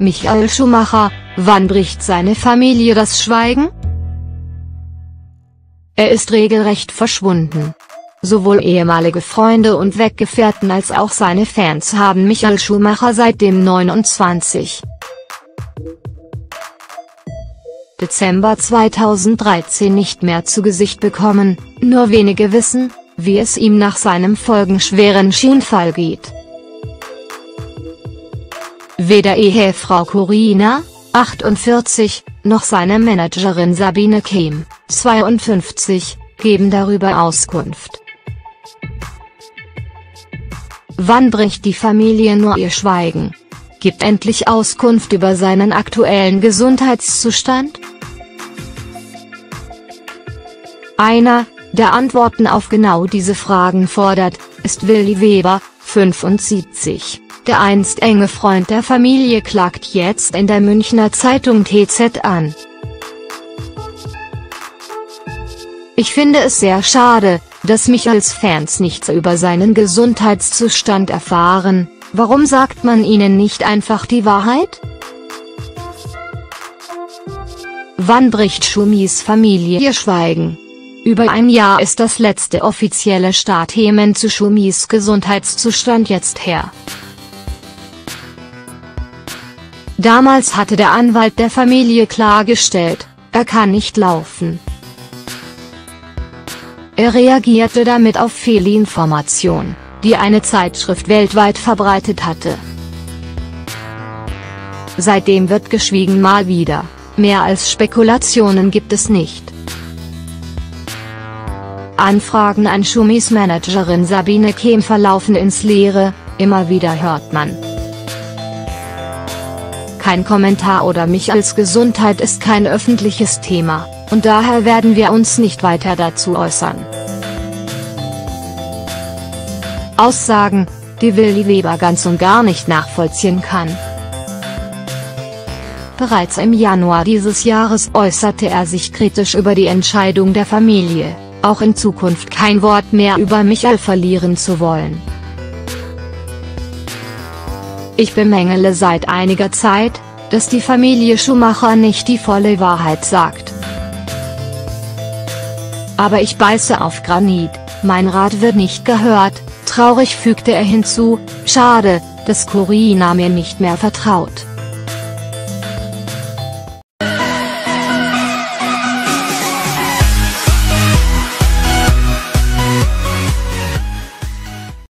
Michael Schumacher, wann bricht seine Familie das Schweigen? Er ist regelrecht verschwunden. Sowohl ehemalige Freunde und Weggefährten als auch seine Fans haben Michael Schumacher seit dem 29. Dezember 2013 nicht mehr zu Gesicht bekommen, nur wenige wissen, wie es ihm nach seinem folgenschweren Schienfall geht. Weder Ehefrau Corina, 48, noch seine Managerin Sabine Kehm, 52, geben darüber Auskunft. Wann bricht die Familie nur ihr Schweigen? Gibt endlich Auskunft über seinen aktuellen Gesundheitszustand? Einer, der Antworten auf genau diese Fragen fordert, ist Willi Weber, 75. Der einst enge Freund der Familie klagt jetzt in der Münchner Zeitung TZ an. Ich finde es sehr schade, dass mich als Fans nichts über seinen Gesundheitszustand erfahren, warum sagt man ihnen nicht einfach die Wahrheit? Wann bricht Schumis Familie ihr Schweigen? Über ein Jahr ist das letzte offizielle Starthemen zu Schumis Gesundheitszustand jetzt her. Damals hatte der Anwalt der Familie klargestellt, er kann nicht laufen. Er reagierte damit auf Fehlinformation, die eine Zeitschrift weltweit verbreitet hatte. Seitdem wird geschwiegen mal wieder, mehr als Spekulationen gibt es nicht. Anfragen an Schumis Managerin Sabine Kehm verlaufen ins Leere, immer wieder hört man, kein Kommentar oder mich als Gesundheit ist kein öffentliches Thema, und daher werden wir uns nicht weiter dazu äußern. Aussagen, die Willi Weber ganz und gar nicht nachvollziehen kann. Bereits im Januar dieses Jahres äußerte er sich kritisch über die Entscheidung der Familie, auch in Zukunft kein Wort mehr über Michael verlieren zu wollen. Ich bemängele seit einiger Zeit, dass die Familie Schumacher nicht die volle Wahrheit sagt. Aber ich beiße auf Granit, mein Rat wird nicht gehört, traurig fügte er hinzu, schade, dass Corina mir nicht mehr vertraut.